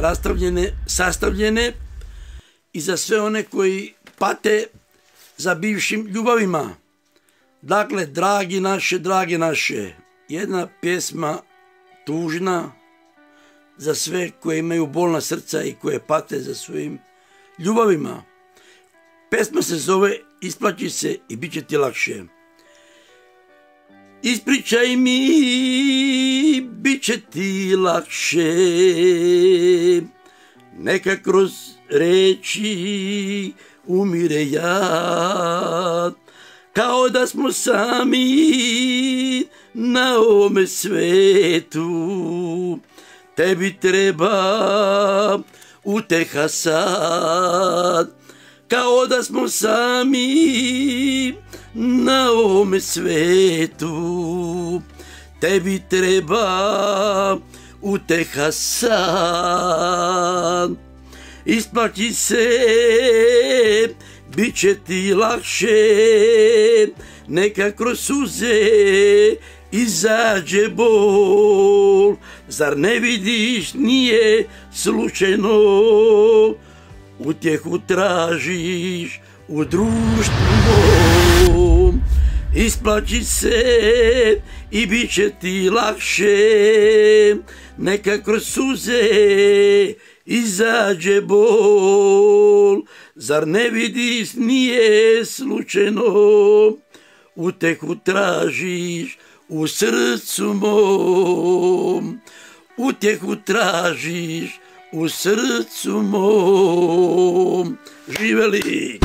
sastavljene, sastavljene i za sve one koji pate za bivšim ljubavima. Dakle, dragi naše, drage naše, jedna pjesma tužna za sve koje imaju bolna srca i koje pate za svojim ljubavima. Pesma se zove Isplaći se i bit će ti lakše. Ispričaj mi, bit će ti lakše, neka kroz reći umire ja, kao da smo sami na ovome svetu. Tebi treba uteha sad, kao da smo sami na ovome svetu. Tebi treba uteha sad. Isplaći se, bit će ti lakše, neka kroz suze izađe bol. Zar ne vidiš, nije slučajno, utjehu tražiš u društvu mom. Isplaći se i bit će ti lakše, neka kroz suze izađe bol. Zar ne vidiš, nije slučajno, utehu tražiš u srcu mom. Utjehu tražiš u srcu mom. Živeli!